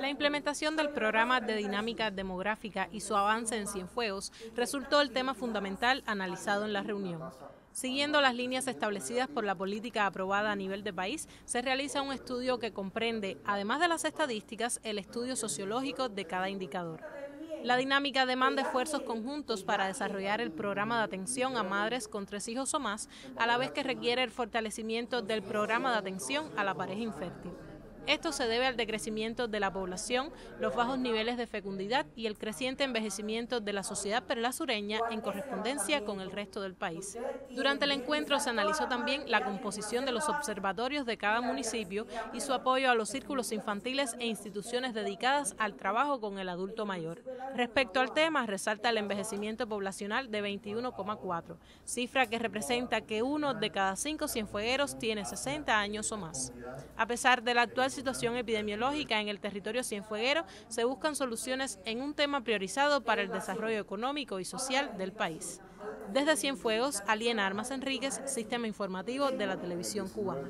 La implementación del programa de dinámica demográfica y su avance en Cienfuegos resultó el tema fundamental analizado en la reunión. Siguiendo las líneas establecidas por la política aprobada a nivel de país, se realiza un estudio que comprende, además de las estadísticas, el estudio sociológico de cada indicador. La dinámica demanda esfuerzos conjuntos para desarrollar el programa de atención a madres con tres hijos o más, a la vez que requiere el fortalecimiento del programa de atención a la pareja infértil. Esto se debe al decrecimiento de la población, los bajos niveles de fecundidad y el creciente envejecimiento de la sociedad perlasureña en correspondencia con el resto del país. Durante el encuentro se analizó también la composición de los observatorios de cada municipio y su apoyo a los círculos infantiles e instituciones dedicadas al trabajo con el adulto mayor. Respecto al tema, resalta el envejecimiento poblacional de 21,4, cifra que representa que uno de cada cinco cienfuegueros tiene 60 años o más. A pesar de la actual situación epidemiológica en el territorio cienfueguero, se buscan soluciones en un tema priorizado para el desarrollo económico y social del país. Desde Cienfuegos, Aliena Armas Enríquez, Sistema Informativo de la Televisión Cubana.